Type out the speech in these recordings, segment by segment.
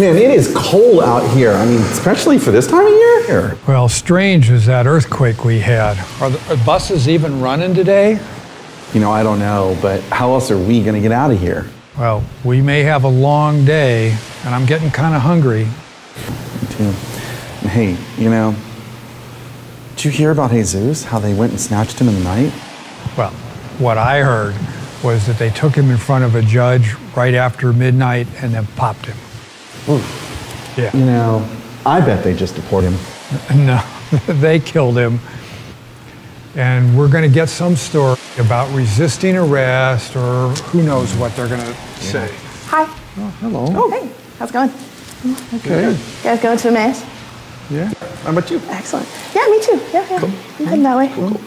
Man, it is cold out here. I mean, especially for this time of year. Here. Well, strange was that earthquake we had. Are the are buses even running today? You know, I don't know, but how else are we going to get out of here? Well, we may have a long day, and I'm getting kind of hungry. Me Too. Hey, you know, did you hear about Jesus? How they went and snatched him in the night? Well, what I heard was that they took him in front of a judge right after midnight and then popped him. Yeah. You know, I bet they just deported him. No, they killed him. And we're going to get some story about resisting arrest or who knows what they're going to say. Hi. Oh, Hello. Oh, hey. How's it going? okay. You guys going to Emmaus? Yeah. How about you? Excellent. Yeah, me too. Yeah, yeah. I'm heading that way. Cool.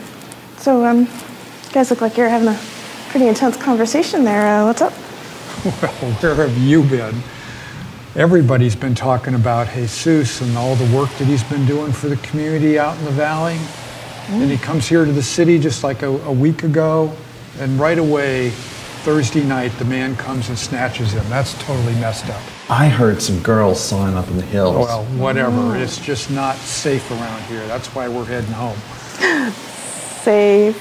So, um, you guys look like you're having a pretty intense conversation there. Uh, what's up? Well, where have you been? Everybody's been talking about Jesus and all the work that he's been doing for the community out in the valley. And he comes here to the city just like a, a week ago, and right away, Thursday night, the man comes and snatches him. That's totally messed up. I heard some girls sawing up in the hills. Well, whatever. It's just not safe around here. That's why we're heading home. Safe.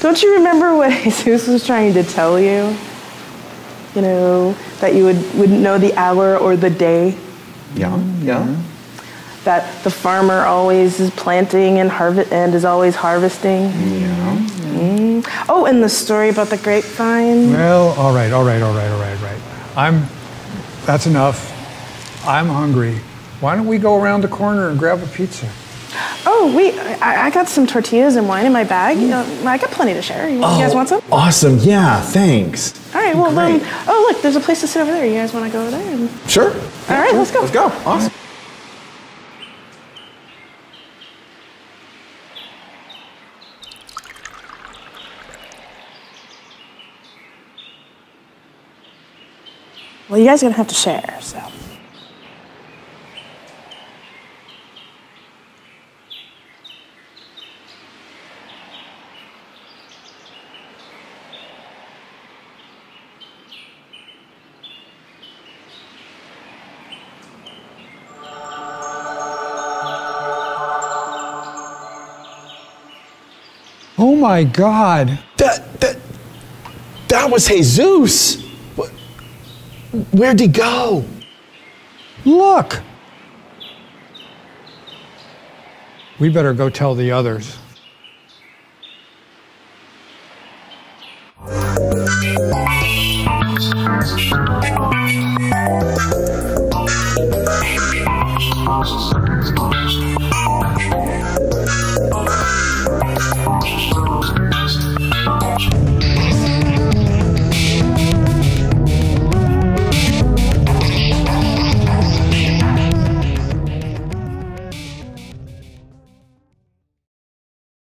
Don't you remember what Jesus was trying to tell you? You know, that you would, wouldn't know the hour or the day? Mm-hmm. yeah, yeah. That the farmer always is planting and harvest and is always harvesting? Yeah. Mm. Oh, and the story about the grapevine? Well, all right, all right, all right, all right, all right. I'm, that's enough. I'm hungry. Why don't we go around the corner and grab a pizza? Oh, wait, I, I got some tortillas and wine in my bag. You know, I got plenty to share. You, you guys want some? Awesome. Yeah, thanks. All right, well, um, oh, look, there's a place to sit over there. You guys want to go over there? And- Sure. All right, let's go. Let's go. Awesome. Well, you guys are going to have to share, Oh my God. That, that, that was Jesus. Where'd he go? Look. We better go tell the others.